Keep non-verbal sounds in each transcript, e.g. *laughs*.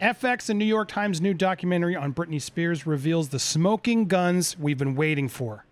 FX and New York Times new documentary on Britney Spears reveals the smoking guns we've been waiting for.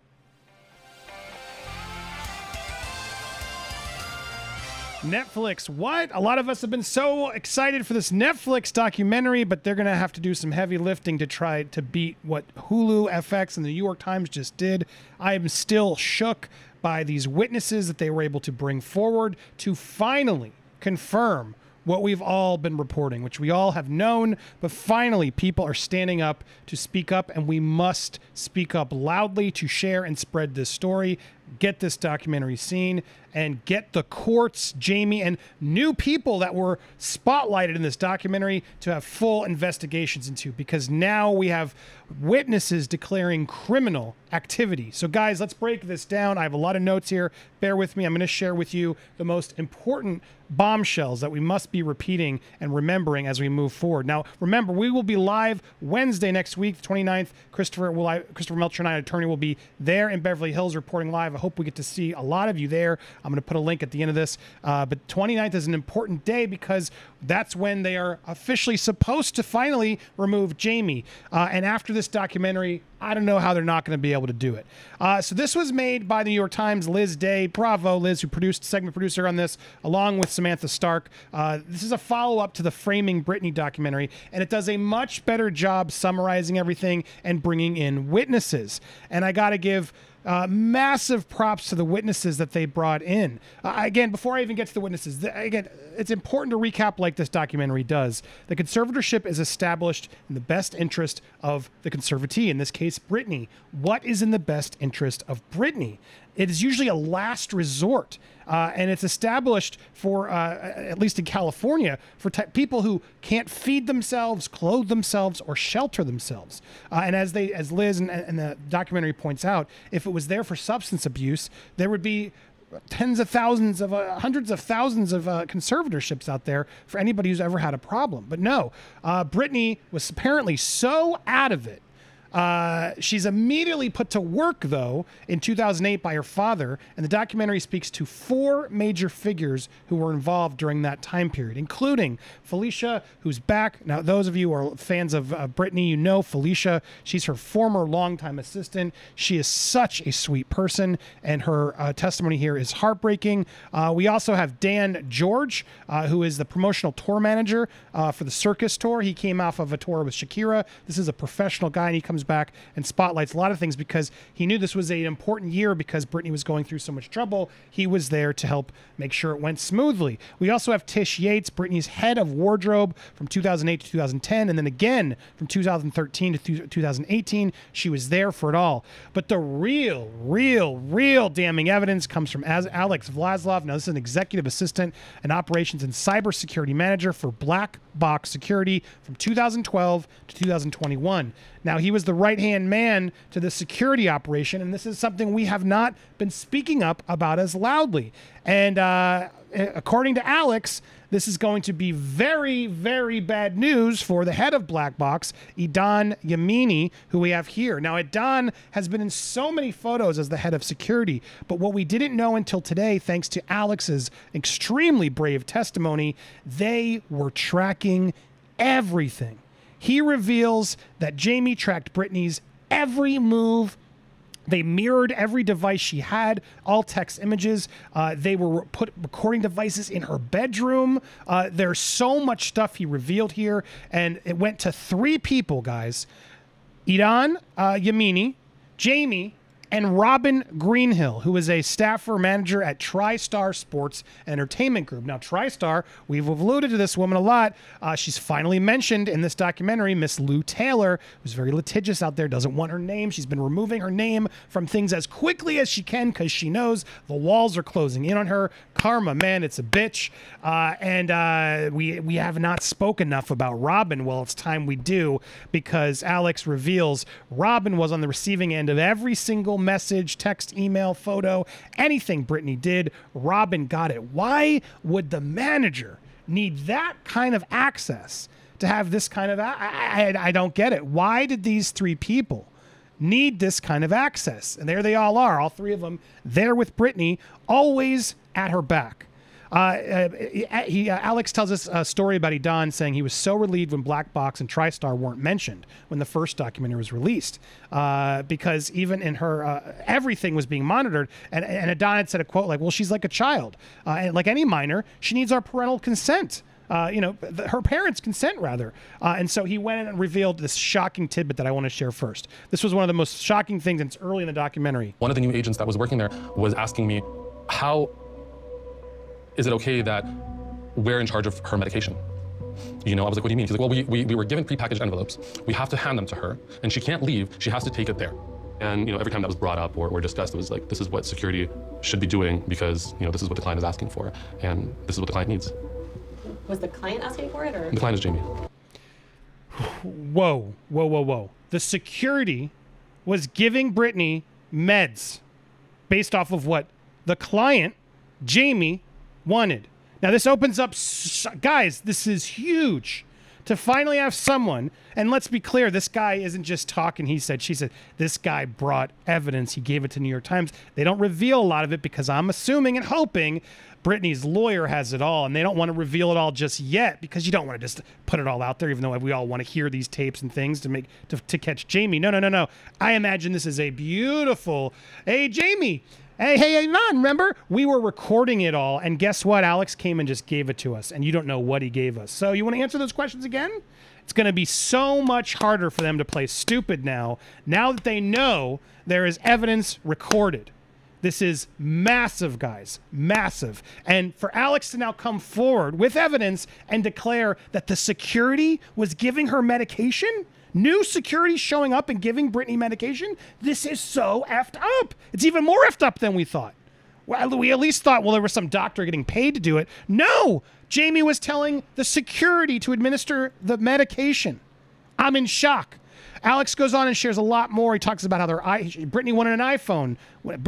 Netflix, what? A lot of us have been so excited for this Netflix documentary, but they're going to have to do some heavy lifting to try to beat what Hulu, FX, and the New York Times just did. I am still shook by these witnesses that they were able to bring forward to finally confirm what we've all been reporting, which we all have known, but finally people are standing up to speak up, and we must speak up loudly to share and spread this story, get this documentary seen, and get the courts, Jamie, and new people that were spotlighted in this documentary to have full investigations into because now we have witnesses declaring criminal activity. So, guys, let's break this down. I have a lot of notes here. Bear with me. I'm going to share with you the most important bombshells that we must be repeating and remembering as we move forward. Now, remember, we will be live Wednesday next week, the 29th. Christopher will I, Christopher Melcher and I, attorney, will be there in Beverly Hills reporting live. I hope we get to see a lot of you there. I'm going to put a link at the end of this. Uh, but 29th is an important day because that's when they are officially supposed to finally remove Jamie. Uh, and after this documentary, I don't know how they're not going to be able to do it. Uh, so this was made by the New York Times, Liz Day. Bravo, Liz, who produced segment producer on this, along with Samantha Stark. Uh, this is a follow up to the Framing Britney documentary, and it does a much better job summarizing everything and bringing in witnesses. And I got to give uh, massive props to the witnesses that they brought in. Uh, again, before I even get to the witnesses, th- again, it's important to recap like this documentary does. The conservatorship is established in the best interest of the conservatee, in this case, Britney. What is in the best interest of Britney? It is usually a last resort. Uh, and it's established for, uh, at least in California, for t- people who can't feed themselves, clothe themselves, or shelter themselves. Uh, and as they, as Liz and, and the documentary points out, if it was there for substance abuse, there would be tens of thousands of uh, hundreds of thousands of uh, conservatorships out there for anybody who's ever had a problem. But no, uh, Britney was apparently so out of it uh, she's immediately put to work, though, in 2008 by her father, and the documentary speaks to four major figures who were involved during that time period, including Felicia, who's back. Now, those of you who are fans of uh, Britney, you know Felicia. She's her former longtime assistant. She is such a sweet person, and her uh, testimony here is heartbreaking. Uh, we also have Dan George, uh, who is the promotional tour manager uh, for the Circus Tour. He came off of a tour with Shakira. This is a professional guy, and he comes back and spotlights a lot of things because he knew this was an important year because Britney was going through so much trouble. He was there to help make sure it went smoothly. We also have Tish Yates, Britney's head of wardrobe from 2008 to 2010, and then again from 2013 to 2018. She was there for it all. But the real, real, real damning evidence comes from Alex Vlasov. Now, this is an executive assistant and operations and cybersecurity manager for Black Box Security from 2012 to 2021. Now, he was the right hand man to the security operation, and this is something we have not been speaking up about as loudly. And uh, according to Alex, this is going to be very, very bad news for the head of Black Box, Idan Yemini, who we have here. Now, Idan has been in so many photos as the head of security, but what we didn't know until today, thanks to Alex's extremely brave testimony, they were tracking everything he reveals that Jamie tracked Britney's every move. They mirrored every device she had, all text images. Uh, they were put recording devices in her bedroom. Uh, there's so much stuff he revealed here, and it went to three people, guys: Idan uh, Yemini, Jamie, and Robin Greenhill, who is a staffer manager at TriStar Sports Entertainment Group. Now, TriStar, we've alluded to this woman a lot. Uh, she's finally mentioned in this documentary, Miss Lou Taylor, who's very litigious out there, doesn't want her name. She's been removing her name from things as quickly as she can because she knows the walls are closing in on her. Karma, man, it's a bitch. Uh, and uh, we we have not spoke enough about Robin. Well, it's time we do because Alex reveals Robin was on the receiving end of every single message, text, email, photo, anything Britney did, Robin got it. Why would the manager need that kind of access to have this kind of? I, I, I don't get it. Why did these three people? Need this kind of access. And there they all are, all three of them there with Britney, always at her back. Uh, he, uh, Alex tells us a story about Idan saying he was so relieved when Black Box and TriStar weren't mentioned when the first documentary was released, uh, because even in her, uh, everything was being monitored. And, and had said a quote like, "Well, she's like a child, uh, and like any minor, she needs our parental consent." Uh, you know, her parents' consent rather. Uh, and so he went in and revealed this shocking tidbit that I want to share first. This was one of the most shocking things, and it's early in the documentary. One of the new agents that was working there was asking me, how is it okay that we're in charge of her medication? You know, I was like, what do you mean? She's like, well, we, we, we were given prepackaged envelopes. We have to hand them to her, and she can't leave. She has to take it there. And, you know, every time that was brought up or, or discussed, it was like, this is what security should be doing because, you know, this is what the client is asking for, and this is what the client needs. Was the client asking for it, or? The client is Jamie. *sighs* Whoa, whoa, whoa, whoa. The security was giving Britney meds based off of what the client, Jamie, wanted. Now, this opens up, guys, this is huge. To finally have someone, and let's be clear, this guy isn't just talking, he said, she said, this guy brought evidence. He gave it to New York Times. They don't reveal a lot of it because I'm assuming and hoping Britney's lawyer has it all, and they don't want to reveal it all just yet because you don't want to just put it all out there, even though we all want to hear these tapes and things to make to, to catch Jamie. No, no, no, no. I imagine this is a beautiful. Hey, Jamie. Hey, hey, hey, remember? We were recording it all, and guess what? Alex came and just gave it to us, and you don't know what he gave us. So, you want to answer those questions again? It's going to be so much harder for them to play stupid now, now that they know there is evidence recorded. This is massive, guys, massive. And for Alex to now come forward with evidence and declare that the security was giving her medication, new security showing up and giving Britney medication, this is so effed up. It's even more effed up than we thought. Well, we at least thought, well, there was some doctor getting paid to do it. No, Jamie was telling the security to administer the medication. I'm in shock. Alex goes on and shares a lot more. He talks about how their i Britney wanted an iPhone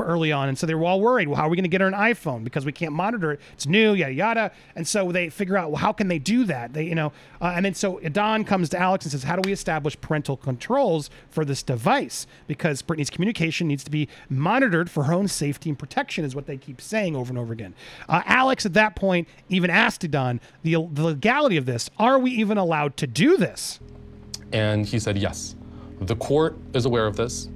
early on, and so they were all worried. Well, how are we going to get her an iPhone because we can't monitor it? It's new, yada yada. And so they figure out, well, how can they do that? They, you know, uh, and then so Don comes to Alex and says, how do we establish parental controls for this device? Because Britney's communication needs to be monitored for her own safety and protection, is what they keep saying over and over again. Uh, Alex at that point even asked Don the, the legality of this. Are we even allowed to do this? And he said yes. The court is aware of this.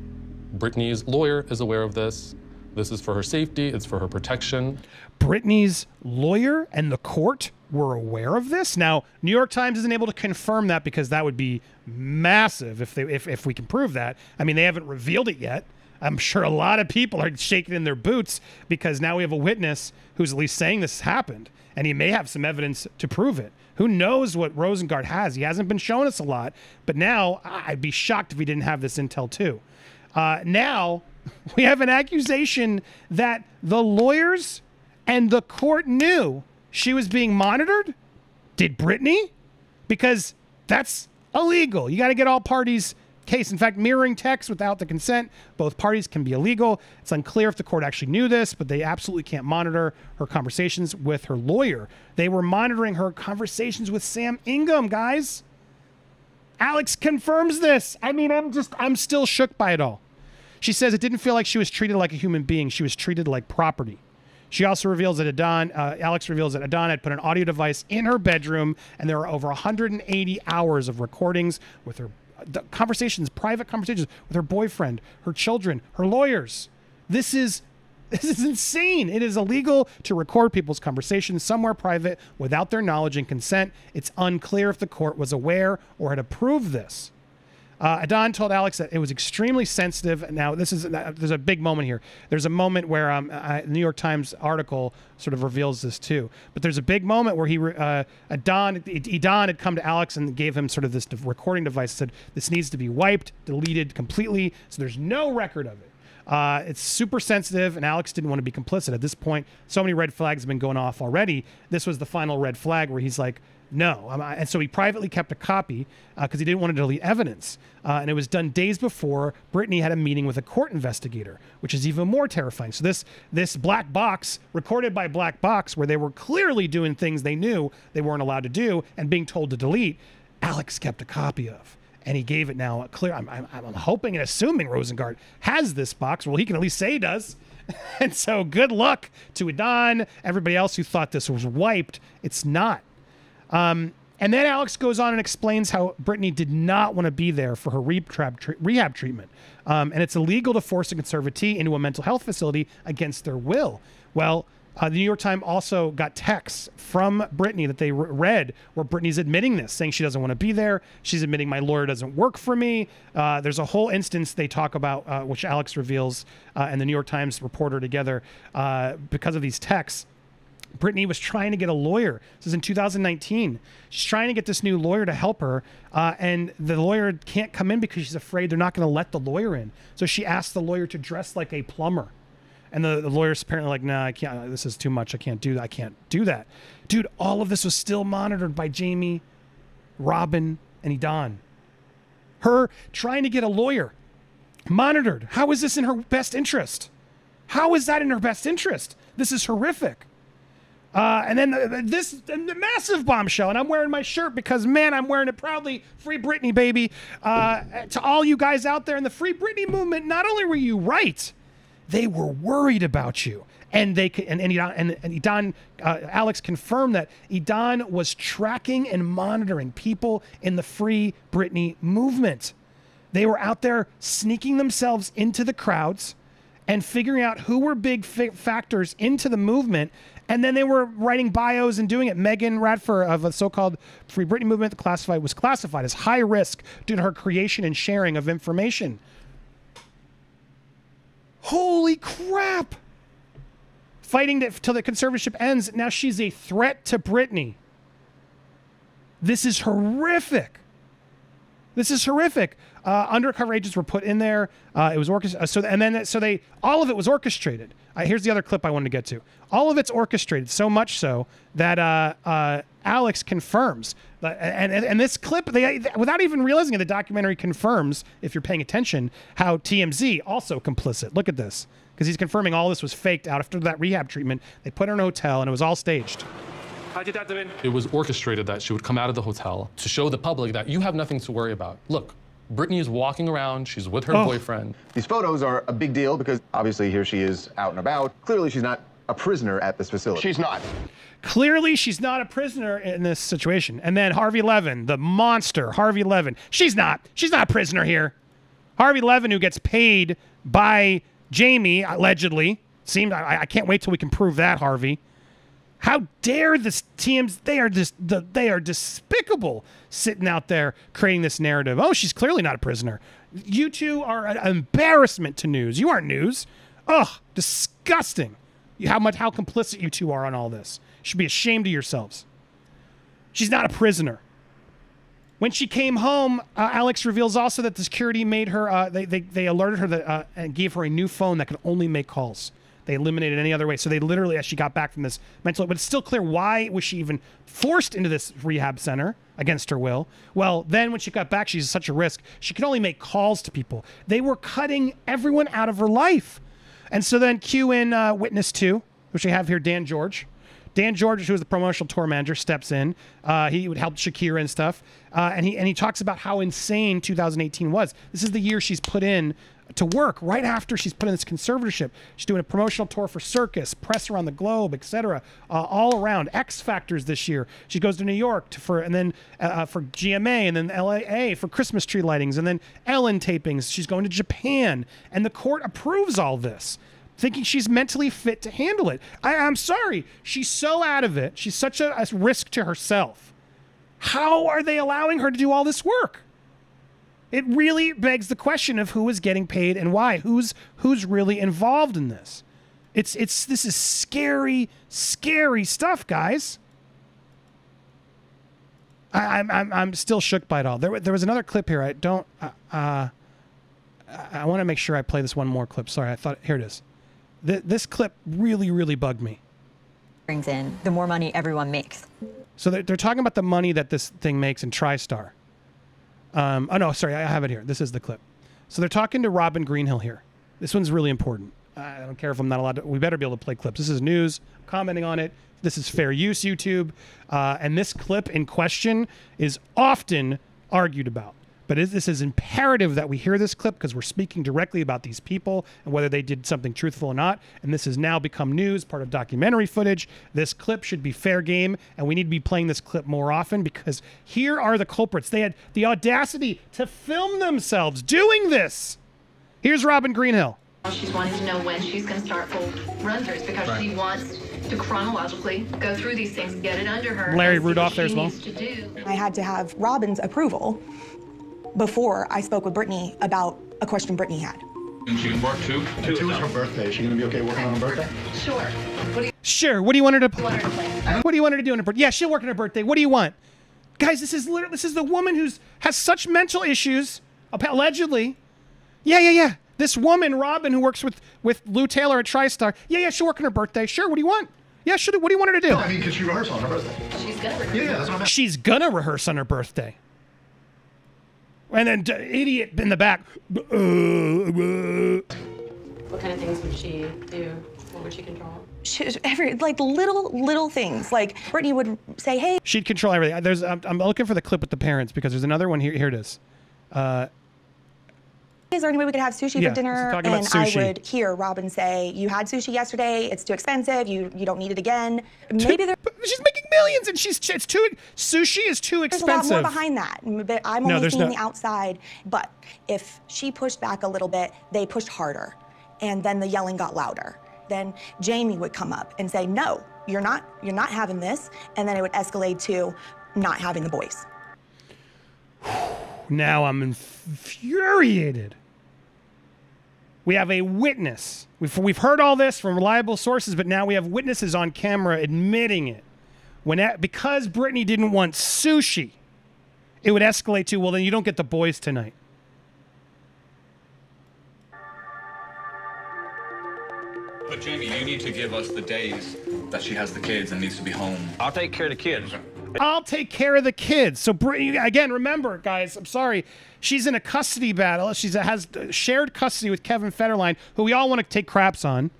Britney's lawyer is aware of this. This is for her safety, it's for her protection. Britney's lawyer and the court were aware of this. Now, New York Times isn't able to confirm that because that would be massive if they if, if we can prove that. I mean, they haven't revealed it yet. I'm sure a lot of people are shaking in their boots because now we have a witness who's at least saying this happened, and he may have some evidence to prove it. Who knows what Rosengart has? He hasn't been showing us a lot, but now I'd be shocked if he didn't have this intel too. Uh, now *laughs* we have an accusation that the lawyers and the court knew she was being monitored. Did Britney? Because that's illegal. You got to get all parties case. In fact, mirroring text without the consent, both parties can be illegal. It's unclear if the court actually knew this, but they absolutely can't monitor her conversations with her lawyer. They were monitoring her conversations with Sam Ingham, guys. Alex confirms this. I mean, I'm just, I'm still shook by it all. She says it didn't feel like she was treated like a human being. She was treated like property. She also reveals that Idan, uh, Alex reveals that Idan had put an audio device in her bedroom, and there are over 180 hours of recordings with her conversations, private conversations with her boyfriend, her children, her lawyers. This is *laughs* this is insane. It is illegal to record people's conversations somewhere private without their knowledge and consent. It's unclear if the court was aware or had approved this. Uh, Idan told Alex that it was extremely sensitive. Now, this is uh, there's a big moment here. There's a moment where um, uh, the New York Times article sort of reveals this too. But there's a big moment where he uh, Idan had come to Alex and gave him sort of this recording device. Said this needs to be wiped, deleted completely, so there's no record of it. Uh, it's super sensitive, and Alex didn't want to be complicit. At this point, so many red flags have been going off already. This was the final red flag where he's like, no. Um, and so he privately kept a copy because uh, he didn't want to delete evidence. Uh, and it was done days before Britney had a meeting with a court investigator, which is even more terrifying. So this this black box recorded by black box, where they were clearly doing things they knew they weren't allowed to do and being told to delete, Alex kept a copy of. and he gave it now a clear. I'm, I'm, I'm hoping and assuming Rosengart has this box. Well, he can at least say he does. *laughs* and so good luck to Adon, everybody else who thought this was wiped. It's not. Um, and then Alex goes on and explains how Britney did not want to be there for her rehab, tre- rehab treatment. Um, and it's illegal to force a conservatee into a mental health facility against their will. Well, uh, the New York Times also got texts from Britney that they re- read where Britney's admitting this, saying she doesn't want to be there. She's admitting my lawyer doesn't work for me. Uh, there's a whole instance they talk about, uh, which Alex reveals uh, and the New York Times reporter together uh, because of these texts. Britney was trying to get a lawyer. This is in 2019. She's trying to get this new lawyer to help her, uh, and the lawyer can't come in because she's afraid they're not going to let the lawyer in. So she asked the lawyer to dress like a plumber. And the, the lawyer's apparently like, nah, I can't. This is too much. I can't do that. I can't do that. Dude, all of this was still monitored by Jamie, Robin, and Edon. Her trying to get a lawyer monitored. How is this in her best interest? How is that in her best interest? This is horrific. Uh, and then uh, this the massive bombshell, and I'm wearing my shirt because, man, I'm wearing it proudly. Free Britney, baby. Uh, to all you guys out there in the Free Britney movement, not only were you right, they were worried about you. And they and and Edon, and, and uh, Alex confirmed that Edon was tracking and monitoring people in the Free Britney movement. They were out there sneaking themselves into the crowds and figuring out who were big fa- factors into the movement. And then they were writing bios and doing it. Megan Radford of the so-called Free Britney movement the classified was classified as high risk due to her creation and sharing of information. Holy crap! Fighting to, till the conservatorship ends. Now she's a threat to Britney. This is horrific. This is horrific. Uh, undercover agents were put in there. Uh, it was orchestrated. So and then so they all of it was orchestrated. Uh, here's the other clip I wanted to get to. All of it's orchestrated so much so that uh, uh, Alex confirms. That, and, and and this clip, they without even realizing it, the documentary confirms, if you're paying attention, how TMZ also complicit. Look at this, because he's confirming all this was faked out after that rehab treatment. They put her in a hotel and it was all staged. It was orchestrated that she would come out of the hotel to show the public that you have nothing to worry about. Look, Britney is walking around. She's with her Oh. boyfriend. These photos are a big deal because obviously here she is out and about. Clearly, she's not a prisoner at this facility. She's not. Clearly, she's not a prisoner in this situation. And then Harvey Levin, the monster, Harvey Levin. She's not. She's not a prisoner here. Harvey Levin, who gets paid by Jamie, allegedly. Seemed. I, I can't wait till we can prove that, Harvey. How dare this teams? They are just the, they are despicable sitting out there creating this narrative. Oh, she's clearly not a prisoner. You two are an embarrassment to news. You aren't news. Ugh, disgusting. How much how complicit you two are on all this. You should be ashamed of yourselves. She's not a prisoner. When she came home, uh, Alex reveals also that the security made her. Uh, they, they they alerted her that uh, and gave her a new phone that could only make calls. They eliminated any other way. So they literally, as she got back from this mental, but it's still clear why was she even forced into this rehab center against her will? Well, then when she got back, she's such a risk. She could only make calls to people. They were cutting everyone out of her life. And so then cue in uh, Witness 2, which we have here, Dan George. Dan George, who was the promotional tour manager, steps in. Uh, he would help Shakira and stuff, uh, and he and he talks about how insane 2018 was. This is the year she's put in to work right after she's put in this conservatorship. She's doing a promotional tour for Circus, press around the globe, etc. Uh, all around X Factors this year. She goes to New York to, for and then uh, for GMA and then LAA for Christmas tree lightings and then Ellen tapings. She's going to Japan, and the court approves all this thinking she's mentally fit to handle it. I, I'm sorry. She's so out of it. She's such a, a risk to herself. How are they allowing her to do all this work? It really begs the question of who is getting paid and why. Who's who's really involved in this? It's it's this is scary, scary stuff, guys. I, I'm I'm I'm still shook by it all. There there was another clip here. I don't. Uh, uh, I want to make sure I play this one more clip. Sorry, I thought here it is. Th- this clip really, really bugged me. brings in, the more money everyone makes. So they're, they're talking about the money that this thing makes in TriStar. Um, oh no, sorry, I have it here. This is the clip. So they're talking to Robin Greenhill here. This one's really important. I don't care if I'm not allowed to. We better be able to play clips. This is news. Commenting on it. This is fair use YouTube. Uh, and this clip in question is often argued about But is, this is imperative that we hear this clip because we're speaking directly about these people and whether they did something truthful or not. And this has now become news, part of documentary footage. This clip should be fair game, and we need to be playing this clip more often because here are the culprits. They had the audacity to film themselves doing this. Here's Robin Greenhill. She's wanting to know when she's going to start full run-throughs because she wants to chronologically go through these things, get it under her. Larry and see what Rudolph there as well. needs to do. I had to have Robin's approval before I spoke with Britney about a question Britney had. And she can work too? Two is her birthday. Is she gonna be okay working on her birthday? Sure. What do you Sure. What do you want her to? want her to play? What do you want her to do on her birthday? Yeah, she'll work on her birthday. What do you want, guys? This is literally this is the woman who's has such mental issues, allegedly. Yeah, yeah, yeah. This woman, Robin, who works with with Lou Taylor at TriStar. Yeah, yeah, she'll work on her birthday. Sure. What do you want? Yeah, sure. What do you want her to do? I mean, because she rehearsed on her birthday. She's going to Yeah, yeah, that's what I'm She's gonna rehearse on her birthday. And then d- idiot in the back. uh. What kind of things would she do? What would she control? She, every like little little things. Like Britney would say, "Hey, She'd control everything. There's. I'm, I'm looking for the clip with the parents because there's another one here. Here it is. Uh, is there any way we could have sushi Yeah, for dinner?" talking about And sushi. I would hear Robin say, "You had sushi yesterday. It's too expensive. You you don't need it again." Maybe there, she's making millions, and she's it's too sushi is too expensive. there's a lot more behind that. But I'm only there's seeing not. the outside. But if she pushed back a little bit, they pushed harder, and then the yelling got louder. Then Jamie would come up and say, "No, you're not. You're not having this," and then it would escalate to not having the boys. Now I'm infuriated. We have a witness. We've, we've heard all this from reliable sources, but now we have witnesses on camera admitting it. When that, because Britney didn't want sushi, it would escalate to, well, then you don't get the boys tonight. But Jamie, you need to give us the days that she has the kids and needs to be home. I'll take care of the kids. I'll take care of the kids. So again, remember, guys, I'm sorry. She's in a custody battle. She has shared custody with Kevin Federline, who we all want to take craps on.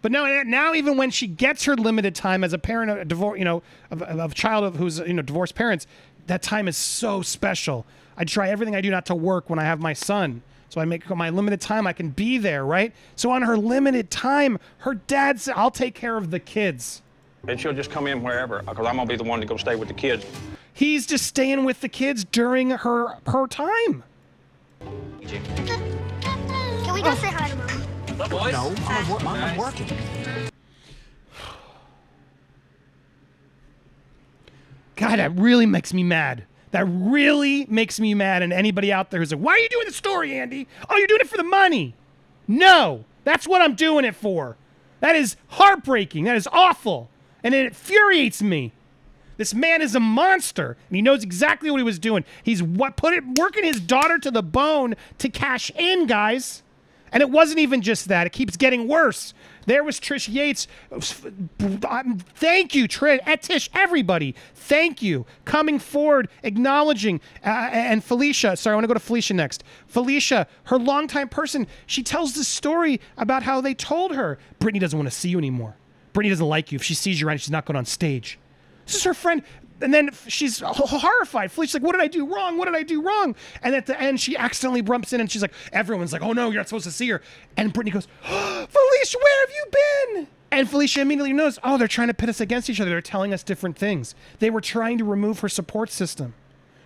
But now, now even when she gets her limited time as a parent of a divorce, you know, of, of child of who's you know divorced parents, that time is so special. I try everything I do not to work when I have my son. So I make my limited time. I can be there, right? So on her limited time, her dad said, "I'll take care of the kids." And she'll just come in wherever, because I'm gonna be the one to go stay with the kids. He's just staying with the kids during her her time. Can we go say hi to mom? No, I'm, wor- I'm working. God, that really makes me mad. That really makes me mad. And anybody out there who's like, why are you doing the story, Andy? Oh, you're doing it for the money. No, that's what I'm doing it for. That is heartbreaking. That is awful. And it infuriates me. This man is a monster, and he knows exactly what he was doing. He's what put it working his daughter to the bone to cash in, guys. And it wasn't even just that; it keeps getting worse. There was Trish Yates. Thank you, Trish, Etish, everybody. Thank you coming forward, acknowledging. Uh, and Felicia, sorry, I want to go to Felicia next. Felicia, her longtime person, she tells this story about how they told her Britney doesn't want to see you anymore. Britney doesn't like you. If she sees you around, she's not going on stage. This is her friend. And then she's horrified. Felicia's like, What did I do wrong? What did I do wrong? And at the end, she accidentally bumps in and she's like, Everyone's like, Oh no, you're not supposed to see her. And Britney goes, *gasps* Felicia, where have you been? And Felicia immediately knows, Oh, they're trying to pit us against each other. They're telling us different things. They were trying to remove her support system.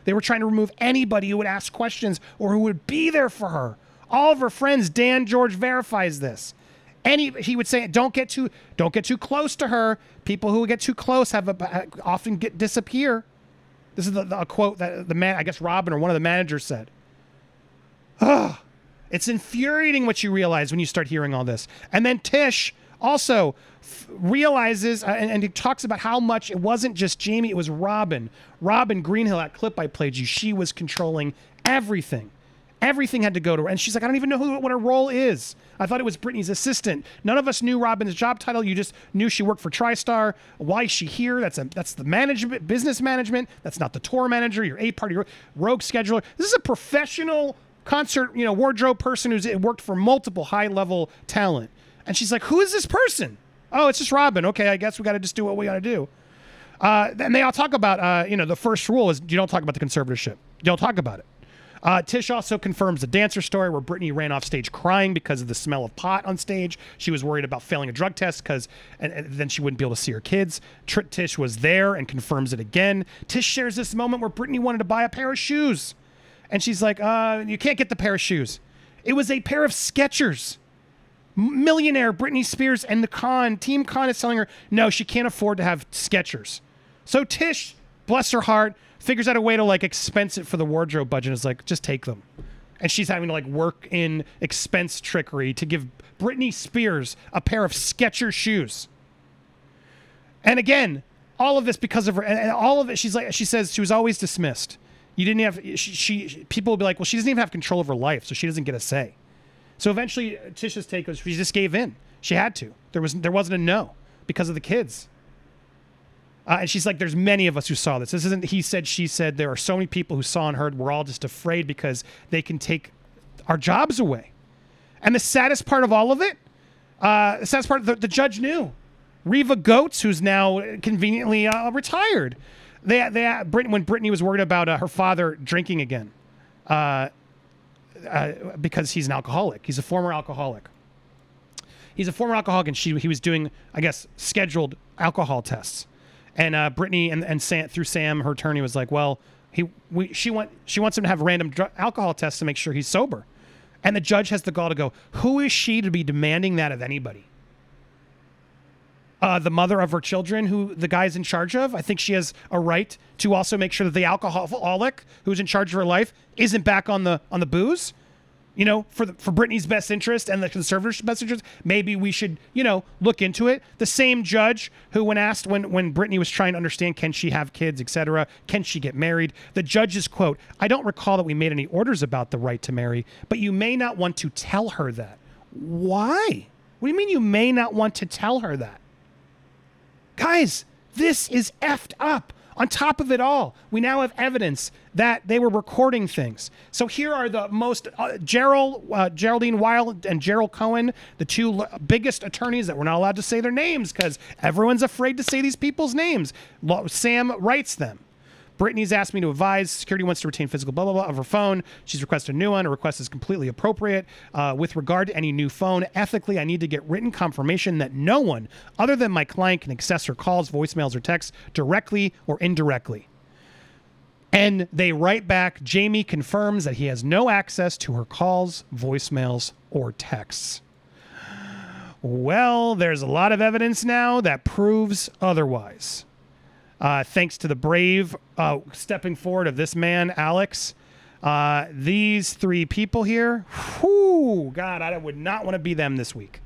They were trying to remove anybody who would ask questions or who would be there for her. All of her friends, Dan George verifies this. Any he would say, don't get too don't get too close to her. People who get too close have a, often get disappear. This is the, the a quote that the man, I guess Robin or one of the managers said. Ugh. It's infuriating what you realize when you start hearing all this. And then Tish also realizes uh, and, and he talks about how much it wasn't just Jamie, it was Robin. Robin Greenhill, that clip I played you, she was controlling everything. Everything had to go to her. And she's like, I don't even know who, what her role is. I thought it was Britney's assistant. None of us knew Robin's job title. You just knew she worked for TriStar. Why is she here? That's a that's the management, business management. That's not the tour manager, your A party, rogue scheduler. This is a professional concert, you know, wardrobe person who's worked for multiple high level talent. And she's like, Who is this person? Oh, it's just Robin. Okay, I guess we got to just do what we got to do. Uh, and they all talk about, uh, you know, the first rule is you don't talk about the conservatorship. You don't talk about it. Uh, Tish also confirms the dancer story where Britney ran off stage crying because of the smell of pot on stage. She was worried about failing a drug test because and, and then she wouldn't be able to see her kids. Tr- Tish was there and confirms it again. Tish shares this moment where Britney wanted to buy a pair of shoes, and she's like, "Uh, you can't get the pair of shoes. It was a pair of Skechers." Millionaire Britney Spears and the con team con is telling her no, she can't afford to have Skechers. So Tish, bless her heart, figures out a way to like expense it for the wardrobe budget. and Is like, just take them, and she's having to like work in expense trickery to give Britney Spears a pair of Skechers shoes. And again, all of this because of her, and and all of it. She's like, she says she was always dismissed. You didn't have she, she. People will be like, well, she doesn't even have control of her life, so she doesn't get a say. So eventually, Tisha's take was she just gave in. She had to. There was there wasn't a no because of the kids. Uh, and she's like, "There's many of us who saw this. This isn't." He said, "She said." There are so many people who saw and heard. We're all just afraid because they can take our jobs away. And the saddest part of all of it, uh, the saddest part, the, the judge knew. Reva Goetz, who's now conveniently uh, retired, they they Brit- when Britney was worried about uh, her father drinking again, uh, uh, because he's an alcoholic. He's a former alcoholic. He's a former alcoholic, and she he was doing, I guess, scheduled alcohol tests. And uh, Britney and and Sam, through Sam, her attorney was like, "Well, he we she want she wants him to have random dr- alcohol tests to make sure he's sober." And the judge has the gall to go, "Who is she to be demanding that of anybody?" Uh, the mother of her children, who the guy's in charge of, I think she has a right to also make sure that the alcohol alcoholic who's in charge of her life isn't back on the on the booze you know, for the, for Britney's best interest and the conservator's best interest, maybe we should, you know, look into it. The same judge who, when asked when when Britney was trying to understand can she have kids, etc., can she get married, the judge's quote: "I don't recall that we made any orders about the right to marry, but you may not want to tell her that." Why? What do you mean you may not want to tell her that? Guys, this is effed up. On top of it all, we now have evidence that they were recording things. So here are the most uh, Gerald, uh, Geraldine Wyle and Gerald Cohen, the two l- biggest attorneys that we're not allowed to say their names because everyone's afraid to say these people's names. Sam writes them. Britney's asked me to advise. Security wants to retain physical blah blah blah of her phone. She's requested a new one. Her request is completely appropriate. Uh, with regard to any new phone, ethically, I need to get written confirmation that no one other than my client can access her calls, voicemails, or texts directly or indirectly. And they write back Jamie confirms that he has no access to her calls, voicemails, or texts. Well, there's a lot of evidence now that proves otherwise. Uh, thanks to the brave uh, stepping forward of this man, Alex. Uh, these three people here, whoo, God, I would not want to be them this week.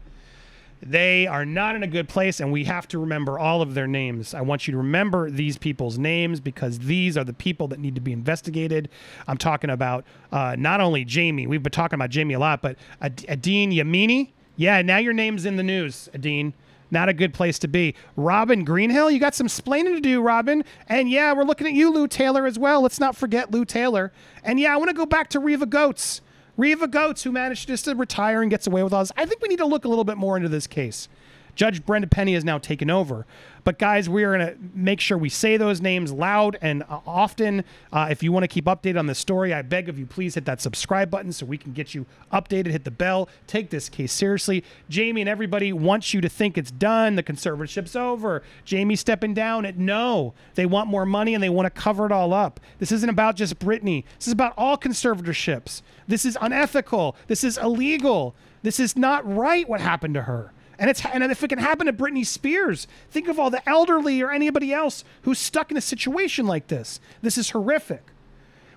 They are not in a good place, and we have to remember all of their names. I want you to remember these people's names because these are the people that need to be investigated. I'm talking about uh, not only Jamie, we've been talking about Jamie a lot, but Ad- Adine Yemini. Yeah, now your name's in the news, Adine. Not a good place to be. Robin Greenhill, you got some splaining to do, Robin. And yeah, we're looking at you, Lou Taylor, as well. Let's not forget Lou Taylor. And yeah, I want to go back to Reva Goetz. Reva Goetz, who managed just to retire and gets away with all this. I think we need to look a little bit more into this case. Judge Brenda Penny has now taken over. But guys, we are going to make sure we say those names loud and uh, often. Uh, if you want to keep updated on this story, I beg of you, please hit that subscribe button so we can get you updated. Hit the bell. Take this case seriously. Jamie and everybody wants you to think it's done. The conservatorship's over. Jamie stepping down. It no, they want more money and they want to cover it all up. This isn't about just Britney. This is about all conservatorships. This is unethical. This is illegal. This is not right. What happened to her? And it's and if it can happen to Britney Spears, think of all the elderly or anybody else who's stuck in a situation like this. This is horrific.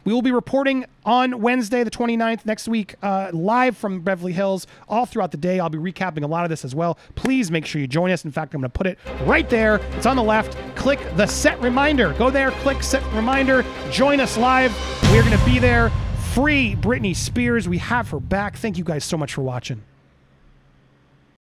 We will be reporting on Wednesday, the 29th, next week, uh, live from Beverly Hills, all throughout the day. I'll be recapping a lot of this as well. Please make sure you join us. In fact, I'm going to put it right there. It's on the left. Click the set reminder. Go there, click set reminder. Join us live. We're going to be there. Free Britney Spears. We have her back. Thank you guys so much for watching.